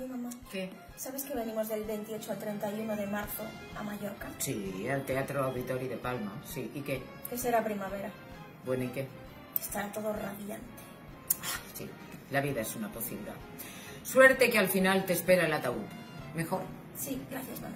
Oye, mamá, ¿Qué? ¿sabes que venimos del 28 al 31 de marzo a Mallorca? Sí, al Teatro Auditori de Palma, sí. ¿Y qué? Que será primavera. Bueno, ¿y qué? Estará todo radiante. Sí, la vida es una posibilidad. Suerte que al final te espera el ataúd. Mejor. Sí, gracias, mamá.